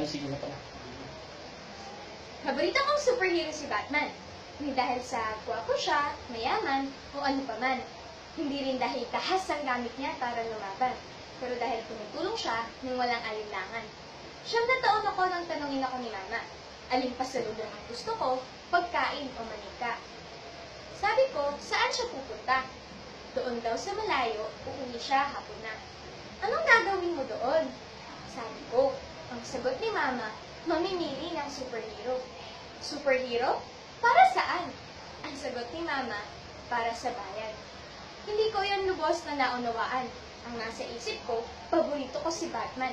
Ay, sige na pala. Paborito kong superhero si Batman. Hindi dahil sa gwapo siya, mayaman, o ano pa man. Hindi rin dahil kahas ang gamit niya para lumaban. Pero dahil tumutulong siya nang walang alinlangan. Siyam na taon ako nang tanongin ako ni Mama. Alin pa sa lugar ang gusto ko, pagkain o manika. Sabi ko, saan siya pupunta? Doon daw sa malayo, uuwi siya hapon na. Anong gagawin mo doon? Sabi ko, ang sagot ni Mama, mamimili ng superhero. Superhero? Para saan? Ang sagot ni Mama, para sa bayan. Hindi ko yan lubos na naunawaan. Ang nasa isip ko, paborito ko si Batman.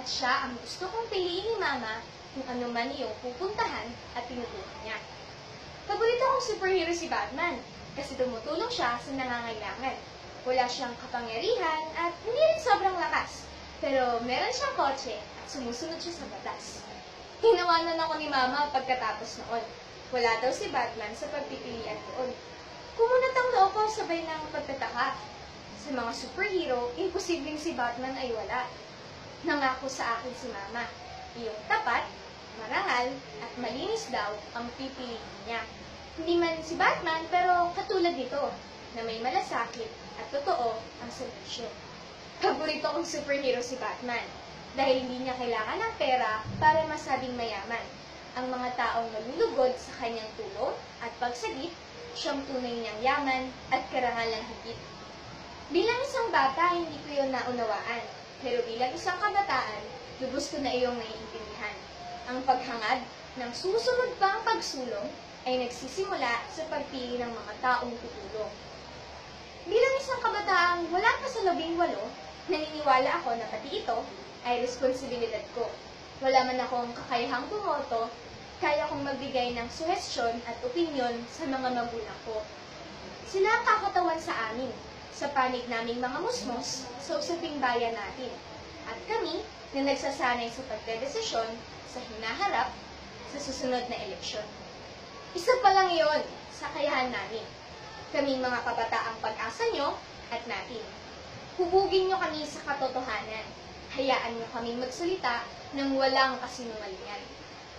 At siya ang gusto kong piliin ni Mama kung ano man iyong pupuntahan at tinutulong niya. Paborito kong superhero si Batman kasi tumutulong siya sa nangangailangan. Wala siyang kapangyarihan at hindi rin sobrang lakas. Pero meron siyang kotse at sumusunod siya sa batas. Hinawanan ako ni Mama pagkatapos noon. Wala daw si Batman sa pagpipilian doon. Kumunat ang loob ko sabay ng pagtataka. Sa mga superhero, imposibleng si Batman ay wala. Nangako sa akin si Mama. Iyong tapat, marangal, at malinis daw ang pipiliin niya. Hindi man si Batman, pero katulad nito, na may malasakit at totoo ang serbisyo. Paborito kong superhero si Batman dahil hindi niya kailangan ng pera para masabing mayaman. Ang mga taong malulugod sa kanyang tulong at pagsagip, siyang tunay niyang yaman at karangalang higit. Bilang isang bata, hindi ko yun naunawaan. Pero bilang isang kabataan, lubos ko na iyong naiintindihan. Ang paghangad ng susunod pang pagsulong ay nagsisimula sa pagpili ng mga taong tutulong. Bilang isang kabataang wala pa sa labing walo, naniniwala ako na pati ito ay responsibilidad ko. Wala man akong kakayahang bumoto, kaya kong magbigay ng suhestyon at opinyon sa mga magulang ko. Sila ang kakatawan sa amin, sa panig naming mga musmos sa usaping bayan natin. At kami na nagsasanay sa pagdedesisyon sa hinaharap sa susunod na eleksyon. Isa pa lang iyon sa kayahan namin. Kaming mga kabataang pag-asa nyo at natin. Hubugin nyo kami sa katotohanan. Hayaan nyo kaming magsalita ng walang kasinungalingan.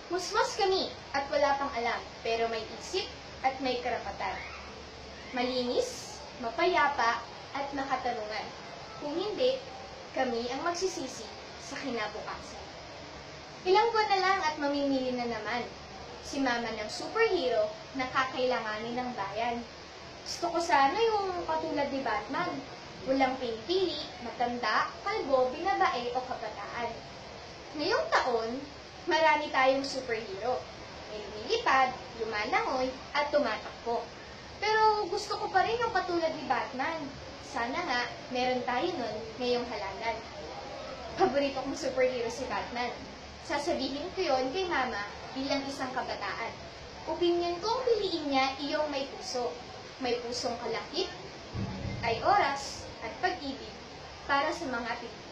Musmas kami at wala pang alam, pero may isip at may karapatan. Malinis, mapayapa, at makatarungan. Kung hindi, kami ang magsisisi sa kinabukasan. Ilang buwan na lang at mamimili na naman si Mama ng superhero na kakailanganin ng bayan. Gusto ko sana yung katulad ni Batman. Walang pinipili, matanda, kalbo, binabae o kabataan. Ngayong taon, marami tayong superhero. May lumilipad, lumalangoy, at tumatakbo. Pero gusto ko pa rin yung katulad ni Batman. Sana nga, meron tayo nun ngayong halalan. Paborito kong superhero si Batman. Sasabihin ko yon kay Mama bilang isang kabataan. Opinion kong piliin niya iyong may puso. May pusong kalakip, ay